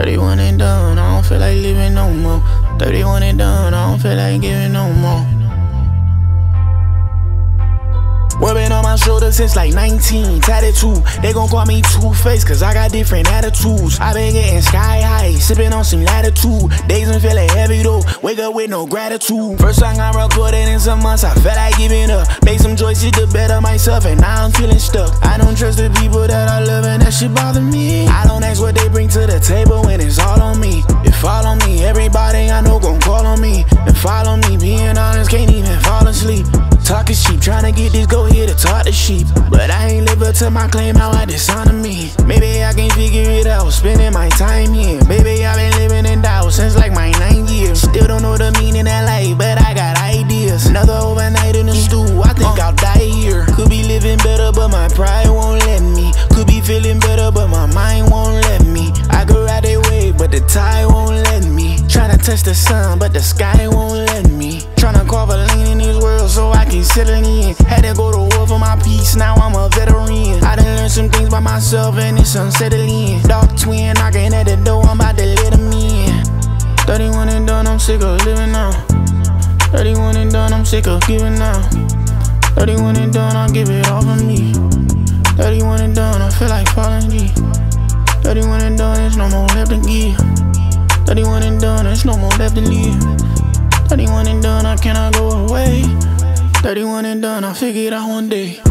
31 and done, I don't feel like living no more. 31 and done, I don't feel like giving no more. Wearing on my shoulder since like 19, tattoo. They gon' call me Two Face, cause I got different attitudes. I been getting sky high, sipping on some latitude. Days been feeling heavy though, wake up with no gratitude. First song I recorded in some months, I felt like giving up. Made some choices to better myself, and now I'm feeling stuck. I don't trust the people that I love, and that shit bother me. I don't ask what they bring to the table honest, can't even fall asleep. Talking sheep, tryna get this go here to talk to sheep. But I ain't live up to my claim, how I dishonor me. Maybe I can figure it out, spending my time here. Maybe I've been living in doubt since like my nine years. Still don't know the meaning of life, but I got ideas. Another overnight in the stew, I think I'll die here. Could be living better, but my pride won't let me. Could be feeling better, but my mind won't let me. I could ride away, but the tide won't let me. Tryna touch the sun, but the sky won't let me. Carve a lane in this world so I can settle in. Had to go to war for my peace, now I'm a veteran. I done learned some things by myself and it's unsettling. Dark twin knocking at the door, I'm about to let him in. 31 and done, I'm sick of living now. 31 and done, I'm sick of giving now. 31 and done, I'll give it all for me. 31 and done, I feel like falling G. 31 and done, there's no more left to give. 31 and done, there's no more left to live. 31 and done, I cannot go away. 31 and done, I figure it out one day.